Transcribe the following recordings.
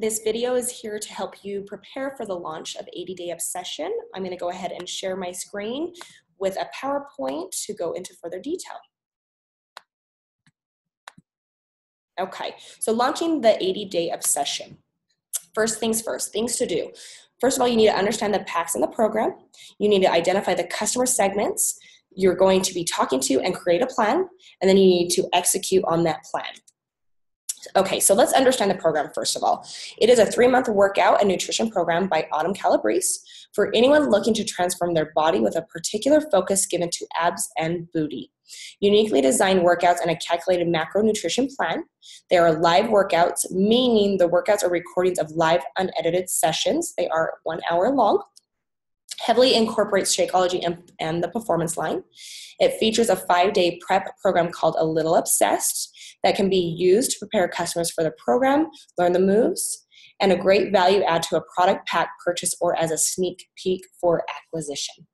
This video is here to help you prepare for the launch of 80 Day Obsession. I'm going to go ahead and share my screen with a PowerPoint to go into further detail. Okay, so launching the 80 Day Obsession. First things first, things to do. First of all, you need to understand the packs in the program. You need to identify the customer segments you're going to be talking to and create a plan, and then you need to execute on that plan. Okay, so let's understand the program first of all. It is a three month workout and nutrition program by Autumn Calabrese for anyone looking to transform their body with a particular focus given to abs and booty. Uniquely designed workouts and a calculated macronutrition plan. They are live workouts, meaning the workouts are recordings of live unedited sessions. They are one hour long heavily incorporates Shakeology and, and the performance line. It features a five day prep program called A Little Obsessed that can be used to prepare customers for the program, learn the moves, and a great value add to a product pack purchase or as a sneak peek for acquisition.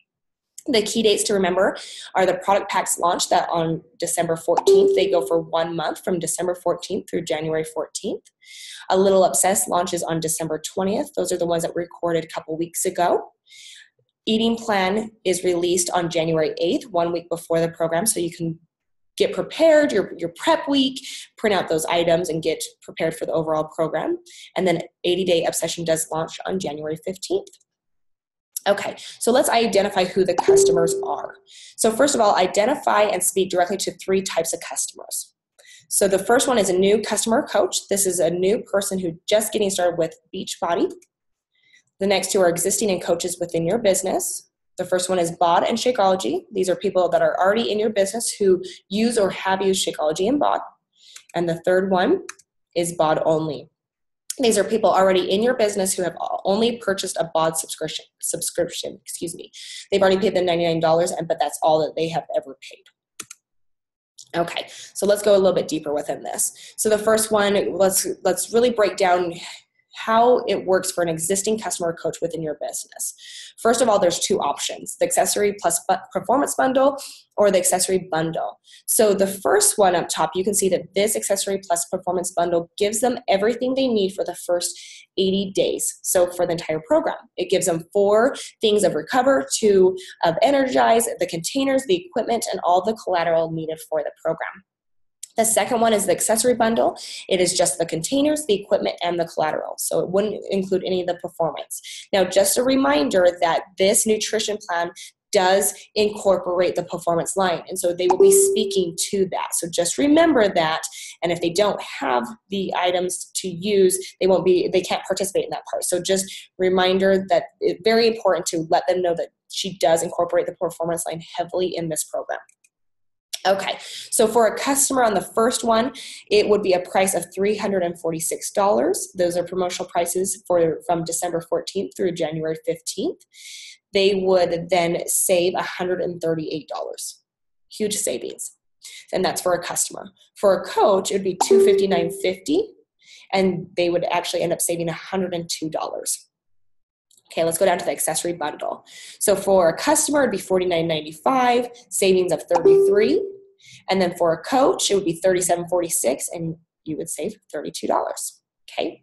The key dates to remember are the product packs launch that on December 14th. They go for one month from December 14th through January 14th. A Little Obsessed launches on December 20th. Those are the ones that were recorded a couple weeks ago. Eating plan is released on January 8th, one week before the program, so you can get prepared, your, your prep week, print out those items and get prepared for the overall program. And then 80 Day Obsession does launch on January 15th. Okay, so let's identify who the customers are. So, first of all, identify and speak directly to three types of customers. So, the first one is a new customer coach. This is a new person who just getting started with Beachbody. The next two are existing and coaches within your business. The first one is BOD and Shakeology. These are people that are already in your business who use or have used Shakeology and BOD. And the third one is BOD only. These are people already in your business who have only purchased a BOD subscription. Subscription, excuse me. They've already paid the ninety-nine dollars, and but that's all that they have ever paid. Okay, so let's go a little bit deeper within this. So the first one, let's let's really break down how it works for an existing customer coach within your business. First of all, there's two options the accessory plus performance bundle or the accessory bundle. So, the first one up top, you can see that this accessory plus performance bundle gives them everything they need for the first 80 days. So, for the entire program, it gives them four things of recover, two of energize, the containers, the equipment, and all the collateral needed for the program. The second one is the accessory bundle. It is just the containers, the equipment, and the collateral. So it wouldn't include any of the performance. Now, just a reminder that this nutrition plan does incorporate the performance line. And so they will be speaking to that. So just remember that. And if they don't have the items to use, they won't be, they can't participate in that part. So just reminder that it's very important to let them know that she does incorporate the performance line heavily in this program. Okay, so for a customer on the first one, it would be a price of $346. Those are promotional prices for from December 14th through January 15th. They would then save $138. Huge savings. And that's for a customer. For a coach, it would be $259.50 and they would actually end up saving $102. Okay, let's go down to the accessory bundle. So for a customer, it'd be $49.95, savings of 33 and then for a coach, it would be $37.46 and you would save $32. Okay.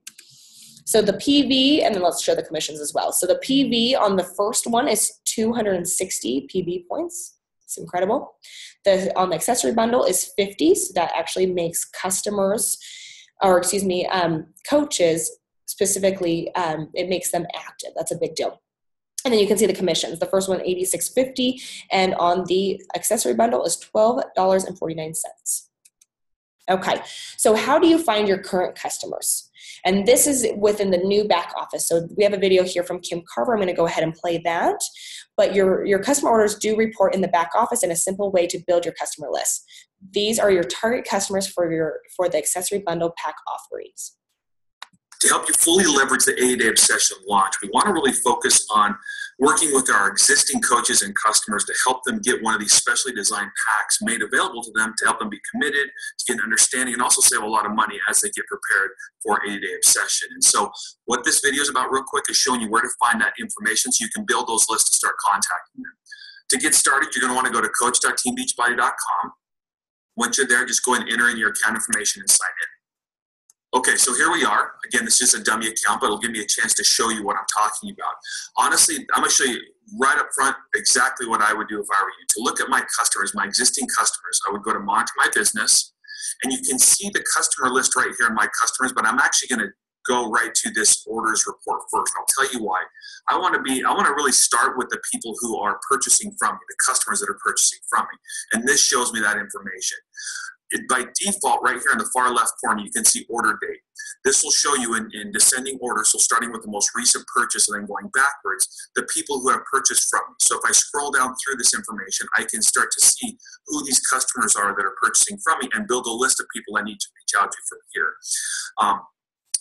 So the PV, and then let's show the commissions as well. So the PV on the first one is 260 PV points. It's incredible. The on the accessory bundle is 50, so that actually makes customers, or excuse me, um, coaches specifically, um, it makes them active. That's a big deal. And then you can see the commissions. The first one, 86.50, and on the accessory bundle is $12.49. Okay, so how do you find your current customers? And this is within the new back office. So we have a video here from Kim Carver. I'm going to go ahead and play that. But your, your customer orders do report in the back office in a simple way to build your customer list. These are your target customers for your for the accessory bundle pack offerings to help you fully leverage the 80 day obsession launch, we want to really focus on working with our existing coaches and customers to help them get one of these specially designed packs made available to them to help them be committed, to get an understanding, and also save a lot of money as they get prepared for 80 day obsession. And so, what this video is about, real quick, is showing you where to find that information so you can build those lists to start contacting them. To get started, you're going to want to go to coach.teambeachbody.com. Once you're there, just go and enter in your account information and sign in. Okay, so here we are. Again, this is a dummy account, but it'll give me a chance to show you what I'm talking about. Honestly, I'm to show you right up front exactly what I would do if I were you. To look at my customers, my existing customers, I would go to Monitor My Business, and you can see the customer list right here in My Customers, but I'm actually going to go right to this orders report first. I'll tell you why. I want to be, I want to really start with the people who are purchasing from me, the customers that are purchasing from me. And this shows me that information it, by default, right here in the far left corner, you can see order date. This will show you in, in descending order, so starting with the most recent purchase and then going backwards, the people who have purchased from me. So if I scroll down through this information, I can start to see who these customers are that are purchasing from me and build a list of people I need to reach out to from here. Um,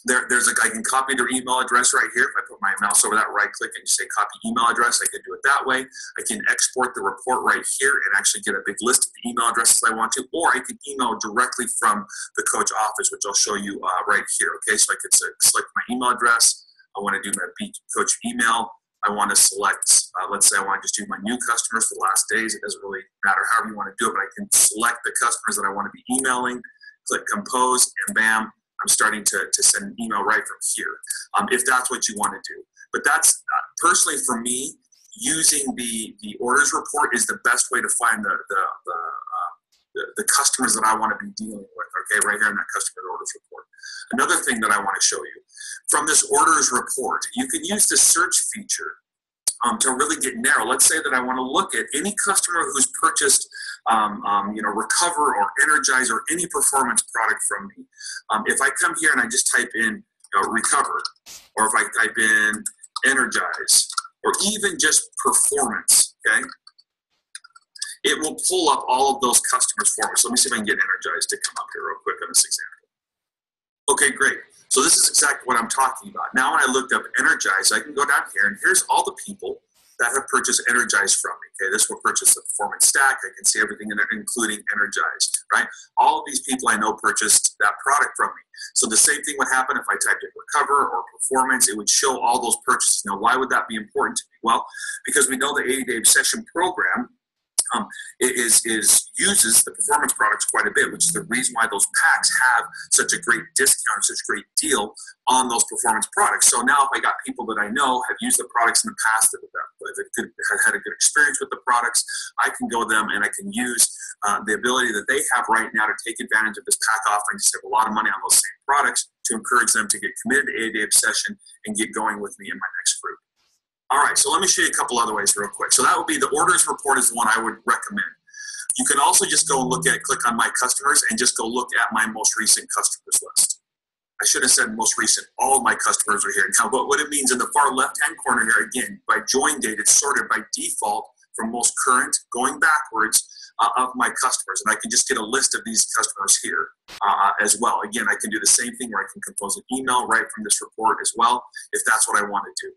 there, there's a, I can copy their email address right here. If I put my mouse over that, right click and say copy email address, I can do it that way. I can export the report right here and actually get a big list of the email addresses I want to, or I can email directly from the coach office, which I'll show you uh, right here. Okay, so I could select my email address. I want to do my Coach email. I want to select, uh, let's say I want to just do my new customers for the last days. It doesn't really matter however you want to do it, but I can select the customers that I want to be emailing, click compose, and bam, I'm starting to, to send an email right from here, um, if that's what you want to do. But that's uh, personally for me, using the, the orders report is the best way to find the, the, the, uh, the, the customers that I want to be dealing with, okay, right here in that customer orders report. Another thing that I want to show you, from this orders report, you can use the search feature um, to really get narrow. Let's say that I want to look at any customer who's purchased, um, um, you know, Recover or Energize or any performance product from me. Um, if I come here and I just type in you know, Recover, or if I type in Energize, or even just Performance, okay, it will pull up all of those customers for me. So let me see if I can get Energize to come up here real quick on this example. Okay, great. So this is exactly what I'm talking about. Now when I looked up Energize, I can go down here and here's all the people that have purchased Energize from me. Okay, this will purchase the performance stack. I can see everything in there, including Energize, right? All of these people I know purchased that product from me. So the same thing would happen if I typed in recover or performance, it would show all those purchases. Now, why would that be important to me? Well, because we know the 80 day obsession program um, is, is uses the performance products quite a bit, which is the reason why those packs have such a great discount, such a great deal on those performance products. So now, if I got people that I know have used the products in the past that have had a good experience with the products, I can go them and I can use uh, the ability that they have right now to take advantage of this pack offering to save a lot of money on those same products to encourage them to get committed to 80 Day Obsession and get going with me in my next group. All right, so let me show you a couple other ways real quick. So that would be the orders report is the one I would recommend. You can also just go and look at, click on my customers and just go look at my most recent customers list. I should have said most recent. All of my customers are here. Now, but what it means in the far left-hand corner here, again, by join date, it's sorted by default from most current going backwards uh, of my customers. And I can just get a list of these customers here uh, as well. Again, I can do the same thing where I can compose an email right from this report as well, if that's what I want to do.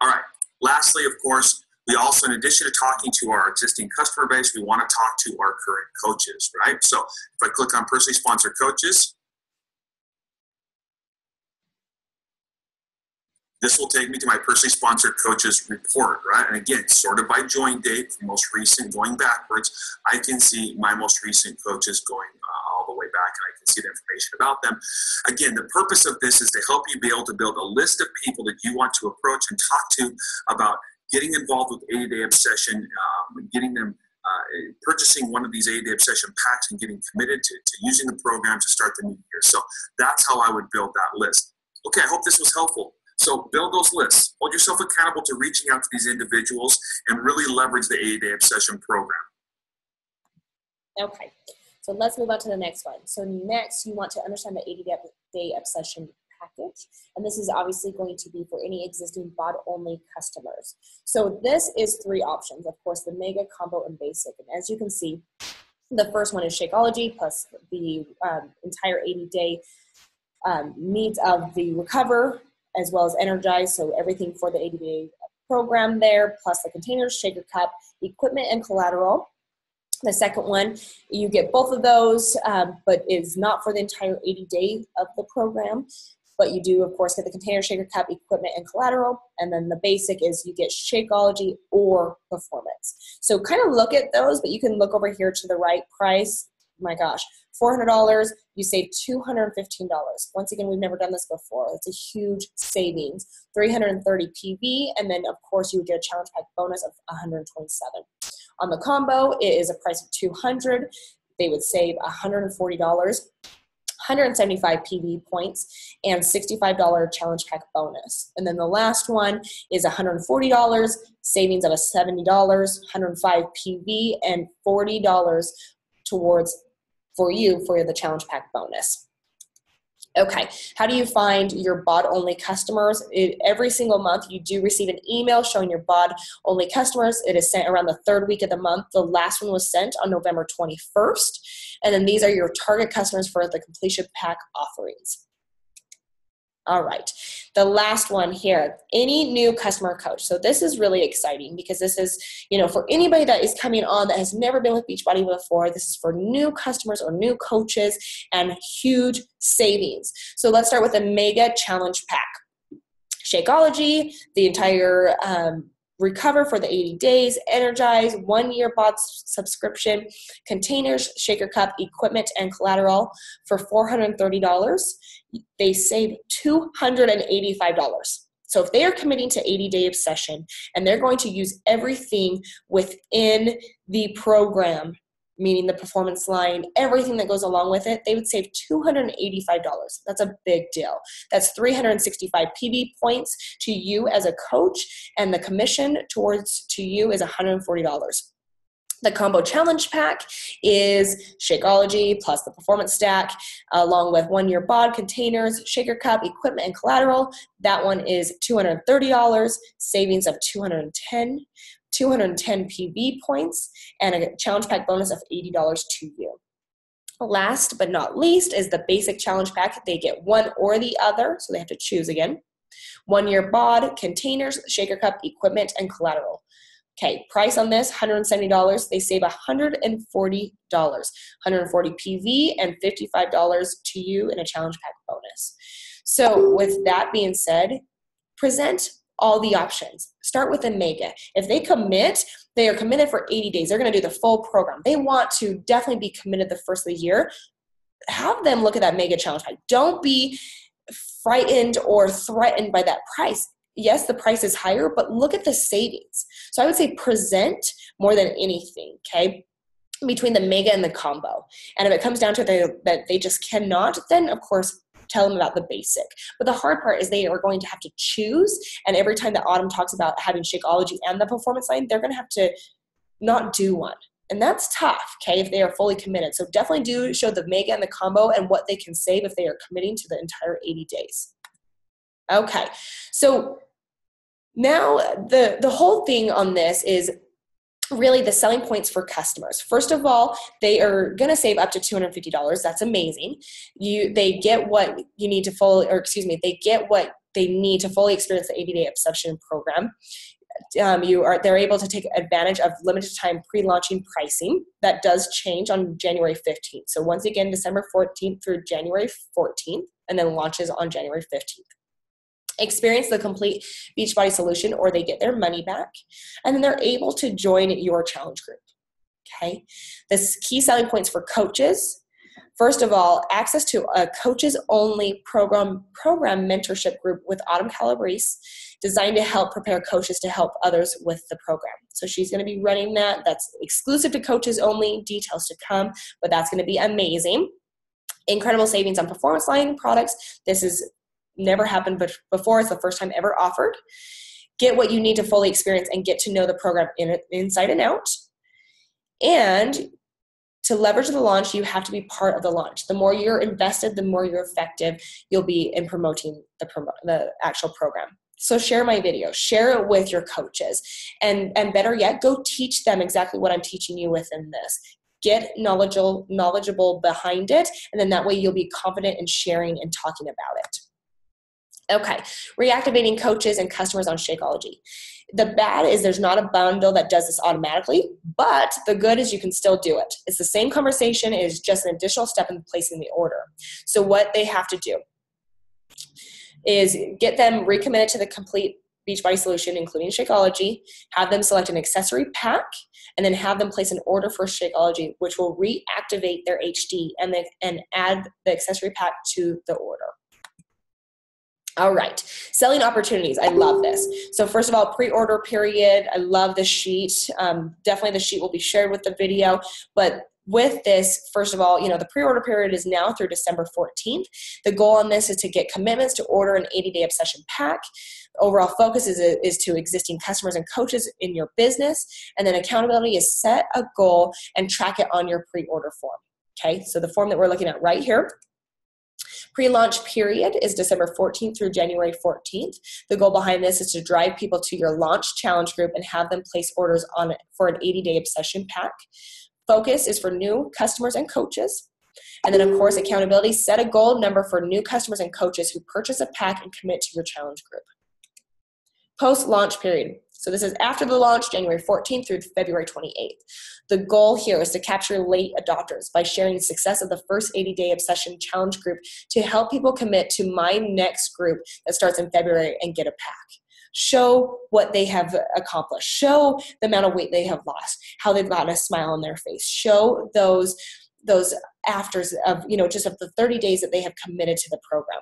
All right. Lastly, of course, we also, in addition to talking to our existing customer base, we want to talk to our current coaches, right? So if I click on personally sponsored coaches, this will take me to my personally sponsored coaches report, right? And again, sorted by join date, most recent going backwards, I can see my most recent coaches going uh, all the way back and I can see the information about them. Again, the purpose of this is to help you be able to build a list of people that you want to approach and talk to about getting involved with 80 Day Obsession, um, getting them uh, purchasing one of these 80 Day Obsession packs and getting committed to, to using the program to start the new year. So that's how I would build that list. Okay, I hope this was helpful. So build those lists. Hold yourself accountable to reaching out to these individuals and really leverage the 80 Day Obsession program. Okay, so let's move on to the next one. So next, you want to understand the 80 Day Obsession package. And this is obviously going to be for any existing BOD only customers. So this is three options. Of course, the mega, combo, and basic. And as you can see, the first one is Shakeology plus the um, entire 80 day um, needs of the recover as well as energize. So everything for the 80 day program there, plus the containers, shaker cup, equipment, and collateral. The second one, you get both of those, um, but is not for the entire 80 day of the program. But you do, of course, get the container shaker cup, equipment, and collateral. And then the basic is you get Shakeology or performance. So kind of look at those, but you can look over here to the right price my gosh, $400, you save $215. Once again, we've never done this before. It's a huge savings. 330 PV, and then of course you would get a challenge pack bonus of 127. On the combo, it is a price of 200. They would save $140 175 PV points and $65 challenge pack bonus. And then the last one is $140, savings of a $70, 105 PV, and $40 towards for you for the challenge pack bonus. Okay, how do you find your BOD only customers? Every single month, you do receive an email showing your BOD only customers. It is sent around the third week of the month. The last one was sent on November 21st. And then these are your target customers for the completion pack offerings. All right. The last one here, any new customer coach. So this is really exciting because this is, you know, for anybody that is coming on that has never been with Beachbody before, this is for new customers or new coaches and huge savings. So let's start with a mega challenge pack. Shakeology, the entire um, recover for the 80 days, energize, one year BOD subscription, containers, shaker cup, equipment, and collateral for $430. They save $285. So if they are committing to 80 day obsession and they're going to use everything within the program meaning the performance line, everything that goes along with it, they would save $285. That's a big deal. That's 365 PV points to you as a coach, and the commission towards to you is $140. The combo challenge pack is Shakeology plus the performance stack, along with one year bod containers, shaker cup, equipment, and collateral. That one is $230, savings of 210 210 PV points, and a challenge pack bonus of $80 to you. Last but not least is the basic challenge pack. They get one or the other, so they have to choose again. One year bod, containers, shaker cup, equipment, and collateral. Okay, price on this $170. They save $140. 140 PV and $55 to you in a challenge pack bonus. So, with that being said, present all the options. Start with a mega. If they commit, they are committed for 80 days. They're going to do the full program. They want to definitely be committed the first of the year. Have them look at that mega challenge pack. Don't be frightened or threatened by that price. Yes, the price is higher, but look at the savings. So I would say present more than anything, okay? Between the mega and the combo. And if it comes down to the, that they just cannot, then of course tell them about the basic. But the hard part is they are going to have to choose. And every time that Autumn talks about having Shakeology and the performance line, they're going to have to not do one. And that's tough, okay, if they are fully committed. So definitely do show the mega and the combo and what they can save if they are committing to the entire 80 days. Okay, so now the the whole thing on this is really the selling points for customers. First of all they are going to save up to $250 that's amazing. You they get what you need to fully or excuse me they get what they need to fully experience the 80 day obsession program. Um, you are they're able to take advantage of limited time pre-launching pricing. That does change on january 15th so once again december 14th through january 14th and then launches on january 15th experience the complete Beachbody solution or they get their money back. And then they're able to join your challenge group. Okay. The key selling points for coaches. First of all, access to a coaches only program program mentorship group with Autumn Calabrese designed to help prepare coaches to help others with the program. So she's going to be running that. That's exclusive to coaches only, details to come, but that's going to be amazing incredible savings on performance line products. This is never happened before. It's the first time ever offered. Get what you need to fully experience and get to know the program in, inside and out. And to leverage the launch, you have to be part of the launch. The more you're invested, the more you're effective you'll be in promoting the, promo- the actual program. So share my video, share it with your coaches, and and better yet, go teach them exactly what I'm teaching you within this. Get knowledgeable knowledgeable behind it, and then that way you'll be confident in sharing and talking about it. Okay, reactivating coaches and customers on Shakeology. The bad is there's not a bundle that does this automatically, but the good is you can still do it. It's the same conversation, it is just an additional step in placing the order. So, what they have to do is get them recommitted to the complete Beachbody solution, including Shakeology, have them select an accessory pack, and then have them place an order for Shakeology, which will reactivate their HD and, and add the accessory pack to the order. All right, selling opportunities. I love this. So, first of all, pre order period. I love the sheet. Um, definitely, the sheet will be shared with the video. But with this, first of all, you know, the pre order period is now through December 14th. The goal on this is to get commitments to order an 80 day obsession pack. Overall focus is, is to existing customers and coaches in your business. And then accountability is set a goal and track it on your pre order form. Okay, so the form that we're looking at right here Pre launch period is December 14th through January 14th. The goal behind this is to drive people to your launch challenge group and have them place orders on it for an 80 day obsession pack. Focus is for new customers and coaches. And then, of course, accountability set a goal number for new customers and coaches who purchase a pack and commit to your challenge group. Post launch period. So this is after the launch, January 14th through February 28th. The goal here is to capture late adopters by sharing the success of the first 80 day obsession challenge group to help people commit to my next group that starts in February and get a pack. Show what they have accomplished. Show the amount of weight they have lost, how they've gotten a smile on their face. Show those those afters of you know just of the 30 days that they have committed to the program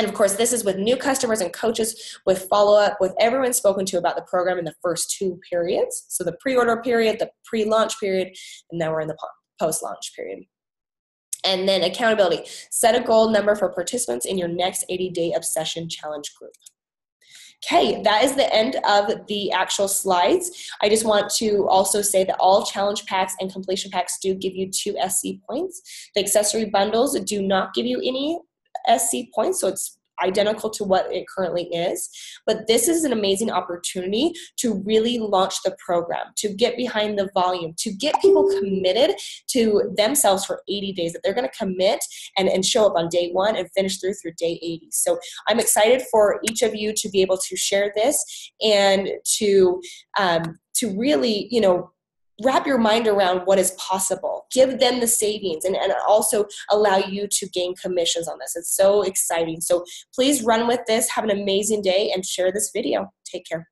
and of course, this is with new customers and coaches, with follow up, with everyone spoken to about the program in the first two periods. So the pre order period, the pre launch period, and now we're in the post launch period. And then accountability set a goal number for participants in your next 80 day obsession challenge group. Okay, that is the end of the actual slides. I just want to also say that all challenge packs and completion packs do give you two SC points. The accessory bundles do not give you any SC points, so it's identical to what it currently is. But this is an amazing opportunity to really launch the program, to get behind the volume, to get people committed to themselves for 80 days, that they're going to commit and, and show up on day one and finish through through day 80. So I'm excited for each of you to be able to share this and to um, to really, you know, wrap your mind around what is possible. Give them the savings and, and also allow you to gain commissions on this. It's so exciting. So please run with this. Have an amazing day and share this video. Take care